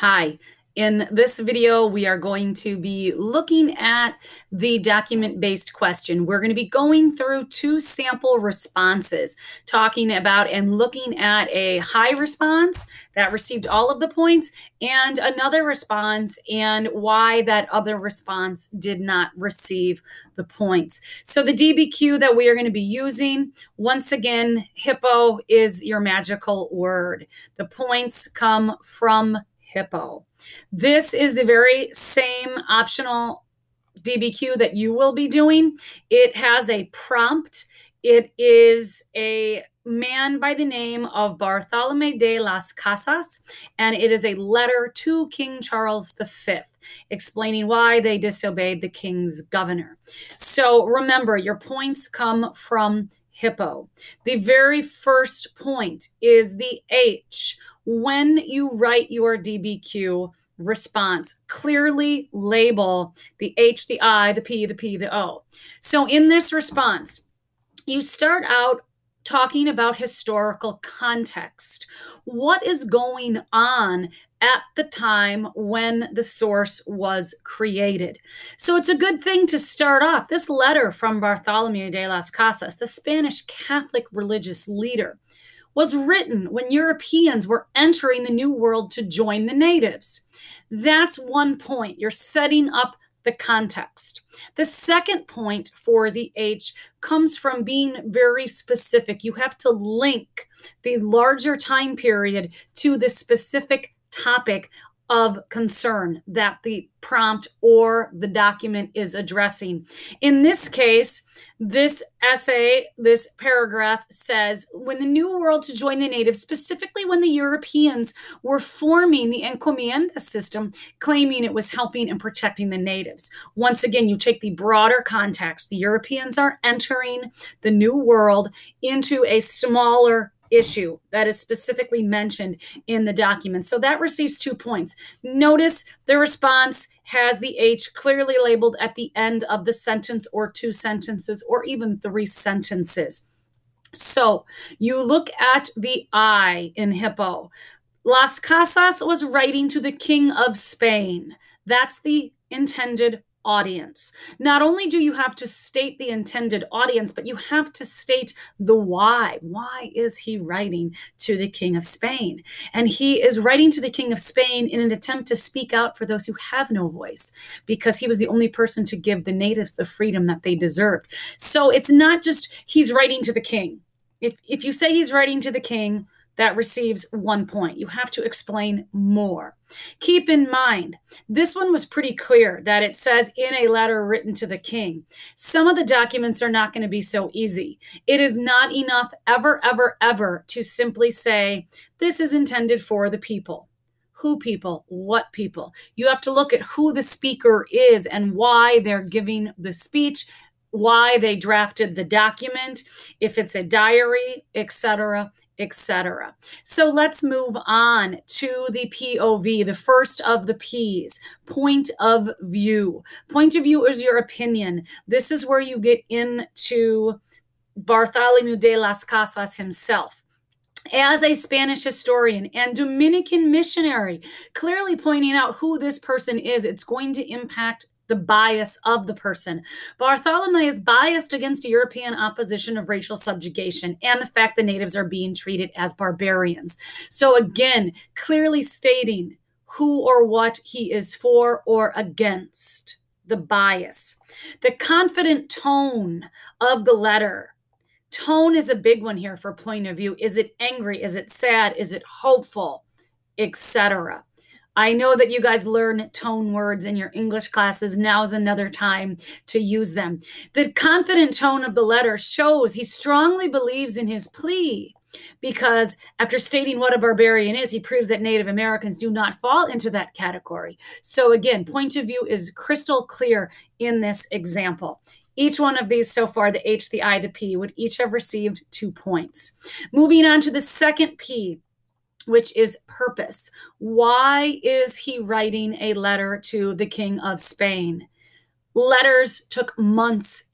Hi. In this video, we are going to be looking at the document-based question. We're going to be going through two sample responses, talking about and looking at a high response that received all of the points and another response and why that other response did not receive the points. So the DBQ that we are going to be using, once again, hippo is your magical word. The points come from Hippo. This is the very same optional DBQ that you will be doing. It has a prompt. It is a man by the name of Bartolome de las Casas, and it is a letter to King Charles V explaining why they disobeyed the king's governor. So remember, your points come from Hippo. The very first point is the H when you write your DBQ response, clearly label the H, the I, the P, the P, the O. So in this response, you start out talking about historical context. What is going on at the time when the source was created. So it's a good thing to start off. This letter from Bartholomew de las Casas, the Spanish Catholic religious leader, was written when Europeans were entering the New World to join the natives. That's one point. You're setting up the context. The second point for the H comes from being very specific. You have to link the larger time period to the specific topic of concern that the prompt or the document is addressing. In this case, this essay, this paragraph says when the New World to join the natives, specifically when the Europeans were forming the encomienda system, claiming it was helping and protecting the natives. Once again, you take the broader context. The Europeans are entering the New World into a smaller issue that is specifically mentioned in the document. So that receives two points. Notice the response has the H clearly labeled at the end of the sentence or two sentences or even three sentences. So you look at the I in Hippo. Las Casas was writing to the King of Spain. That's the intended audience. Not only do you have to state the intended audience, but you have to state the why. Why is he writing to the King of Spain? And he is writing to the King of Spain in an attempt to speak out for those who have no voice, because he was the only person to give the natives the freedom that they deserved. So it's not just he's writing to the king. If, if you say he's writing to the king, that receives one point. You have to explain more. Keep in mind, this one was pretty clear that it says in a letter written to the king. Some of the documents are not going to be so easy. It is not enough ever, ever, ever to simply say, this is intended for the people. Who people? What people? You have to look at who the speaker is and why they're giving the speech why they drafted the document, if it's a diary, etc., etc. So let's move on to the POV, the first of the P's, point of view. Point of view is your opinion. This is where you get into Bartholomew de las Casas himself as a Spanish historian and Dominican missionary, clearly pointing out who this person is, it's going to impact the bias of the person. Bartholomew is biased against European opposition of racial subjugation and the fact the natives are being treated as barbarians. So, again, clearly stating who or what he is for or against, the bias. The confident tone of the letter. Tone is a big one here for point of view. Is it angry? Is it sad? Is it hopeful? Etc. I know that you guys learn tone words in your English classes. Now is another time to use them. The confident tone of the letter shows he strongly believes in his plea because after stating what a barbarian is, he proves that Native Americans do not fall into that category. So, again, point of view is crystal clear in this example. Each one of these so far, the H, the I, the P, would each have received two points. Moving on to the second P, which is purpose. Why is he writing a letter to the King of Spain? Letters took months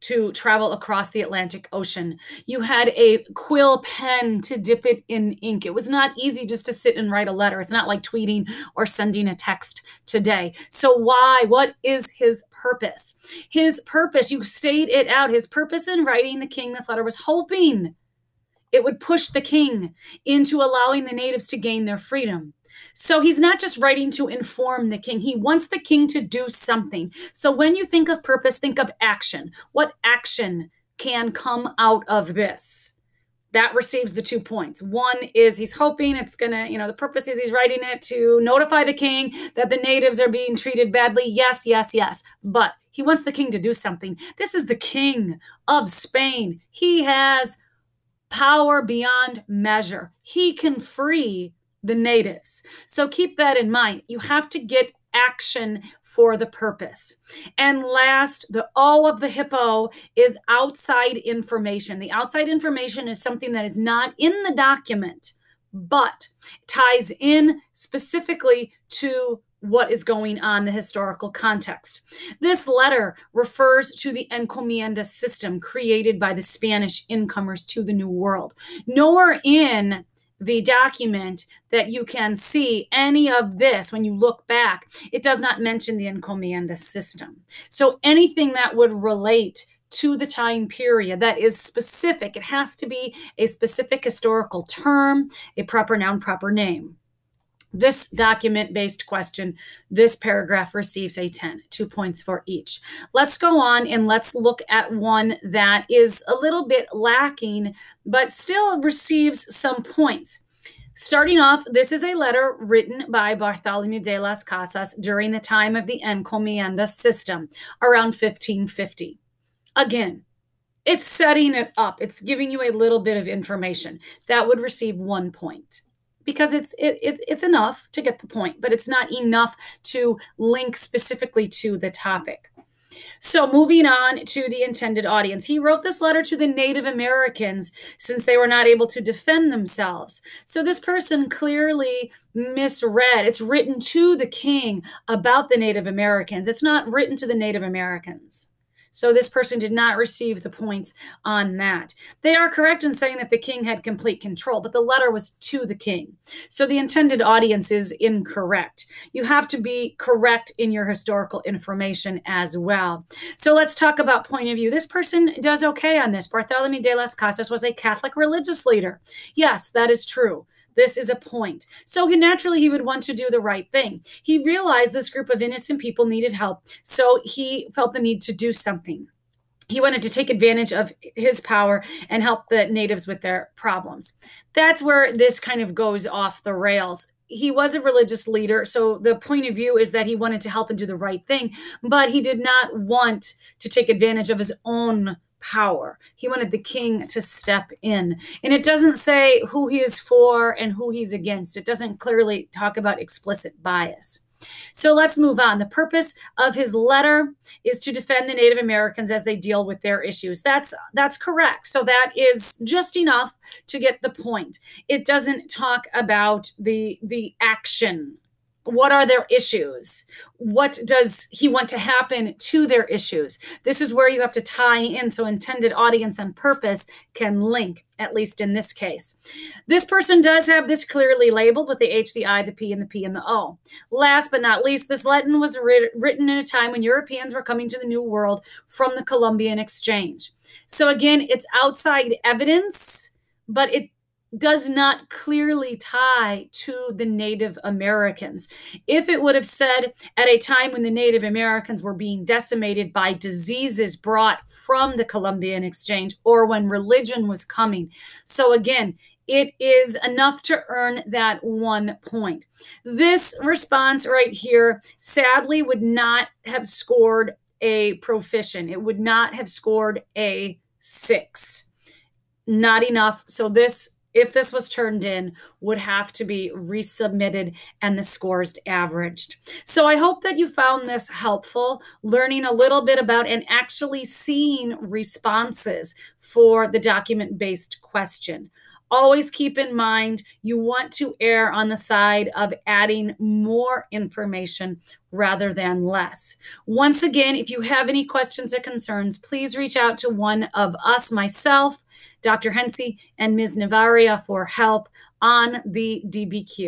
to travel across the Atlantic Ocean. You had a quill pen to dip it in ink. It was not easy just to sit and write a letter. It's not like tweeting or sending a text today. So, why? What is his purpose? His purpose, you state it out. His purpose in writing the king this letter was hoping it would push the king into allowing the natives to gain their freedom. So he's not just writing to inform the king, he wants the king to do something. So when you think of purpose, think of action. What action can come out of this? That receives the two points. One is he's hoping it's going to, you know, the purpose is he's writing it to notify the king that the natives are being treated badly. Yes, yes, yes. But he wants the king to do something. This is the king of Spain. He has power beyond measure. He can free the natives. So keep that in mind. You have to get action for the purpose. And last, the O of the hippo is outside information. The outside information is something that is not in the document, but ties in specifically to what is going on the historical context. This letter refers to the encomienda system created by the Spanish incomers to the New World. Nowhere in the document that you can see any of this when you look back it does not mention the encomienda system so anything that would relate to the time period that is specific it has to be a specific historical term a proper noun proper name this document based question, this paragraph receives a 10, two points for each. Let's go on and let's look at one that is a little bit lacking, but still receives some points. Starting off, this is a letter written by Bartholomew de las Casas during the time of the encomienda system, around 1550. Again, it's setting it up. It's giving you a little bit of information. That would receive one point because it's it, it, it's enough to get the point, but it's not enough to link specifically to the topic. So, moving on to the intended audience, he wrote this letter to the Native Americans since they were not able to defend themselves. So, this person clearly misread. It's written to the king about the Native Americans, it's not written to the Native Americans. So this person did not receive the points on that. They are correct in saying that the king had complete control, but the letter was to the king. So the intended audience is incorrect. You have to be correct in your historical information as well. So let's talk about point of view. This person does okay on this. Bartholomew de las Casas was a Catholic religious leader. Yes, that is true. This is a point. So he, naturally, he would want to do the right thing. He realized this group of innocent people needed help, so he felt the need to do something. He wanted to take advantage of his power and help the natives with their problems. That's where this kind of goes off the rails he was a religious leader so the point of view is that he wanted to help and do the right thing but he did not want to take advantage of his own power. He wanted the king to step in. And it doesn't say who he is for and who he's against. It doesn't clearly talk about explicit bias. So let's move on. The purpose of his letter is to defend the Native Americans as they deal with their issues. That's that's correct. So that is just enough to get the point. It doesn't talk about the the action what are their issues? What does he want to happen to their issues? This is where you have to tie in so intended audience and purpose can link at least in this case. This person does have this clearly labeled with the h the i the p and the p and the o. Last but not least this latin was written in a time when europeans were coming to the new world from the columbian exchange. So again it's outside evidence but it does not clearly tie to the Native Americans. If it would have said at a time when the Native Americans were being decimated by diseases brought from the Columbian Exchange or when religion was coming. So, again, it is enough to earn that one point. This response right here sadly would not have scored a proficient, it would not have scored a six. Not enough. So, this if this was turned in, would have to be resubmitted and the scores averaged. So I hope that you found this helpful, learning a little bit about and actually seeing responses for the document based question. Always keep in mind you want to err on the side of adding more information rather than less. Once again, if you have any questions or concerns, please reach out to one of us, myself, Dr. Hensey, and Ms. Navaria for help on the DBQ.